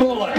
bullets.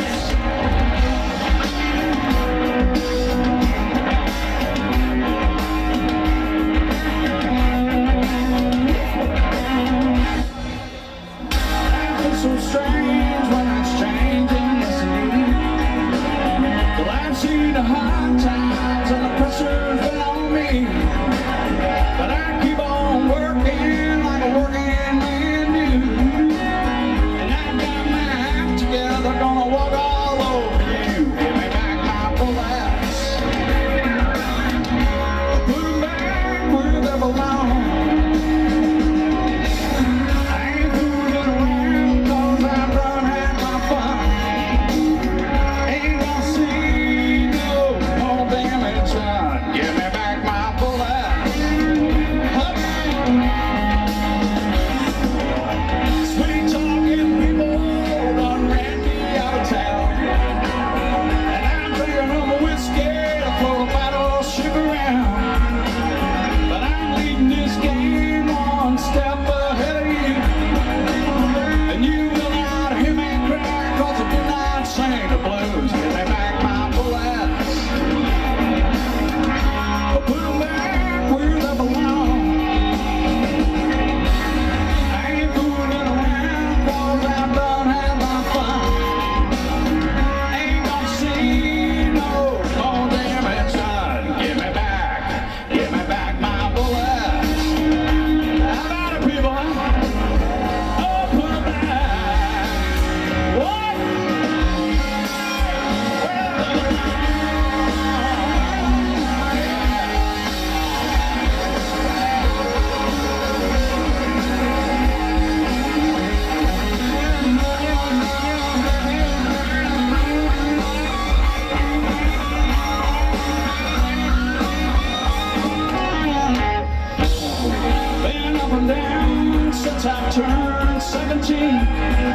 I've turned 17.